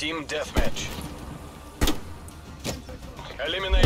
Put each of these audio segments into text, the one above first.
Team Deathmatch. Eliminate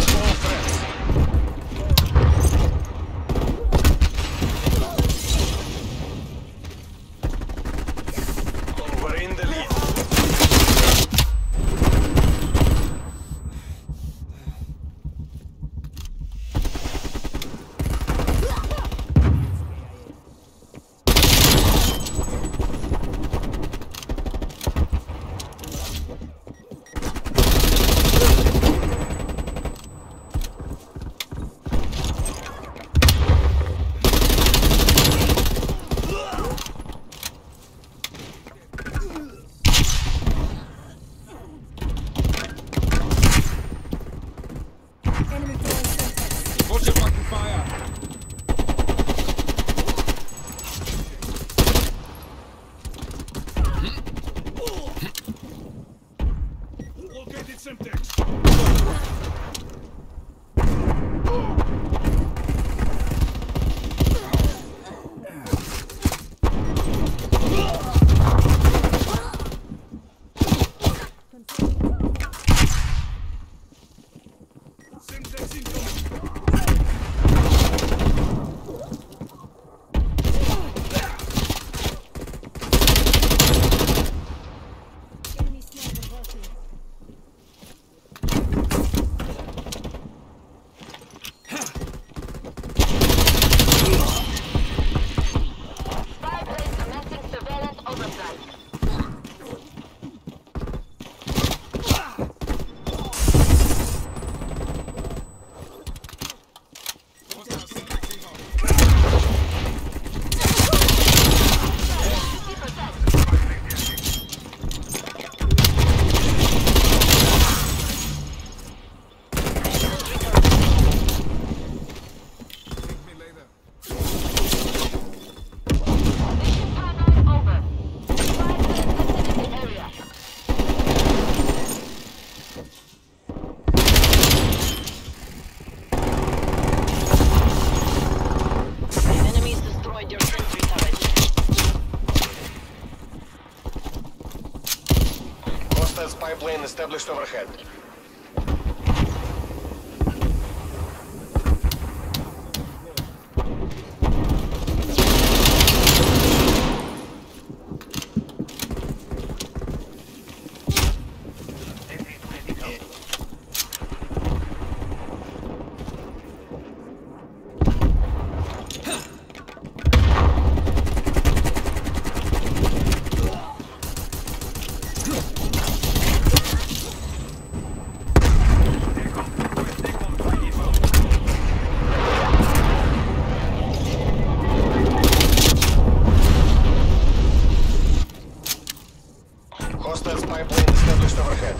Plane established overhead. Airplane established overhead.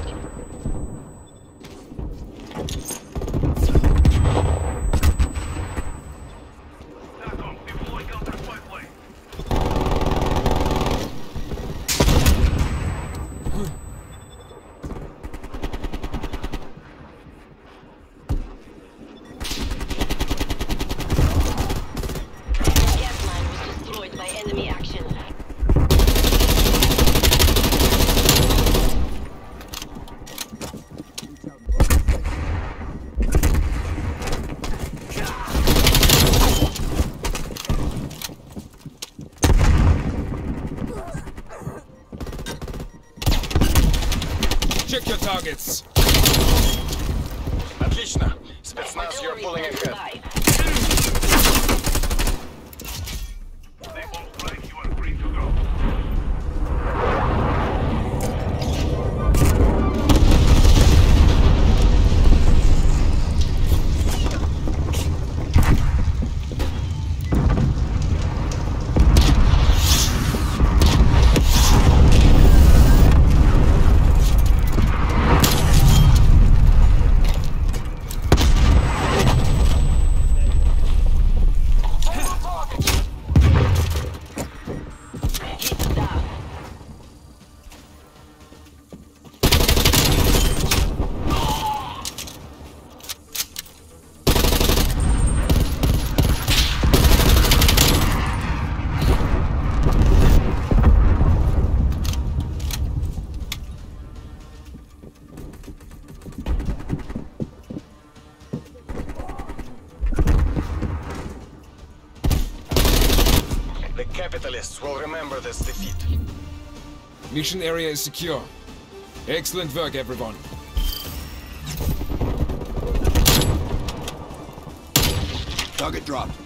Check your targets. Отлично. Спецназ, you're pulling ahead. Capitalists will remember this defeat. Mission area is secure. Excellent work, everyone. Target dropped.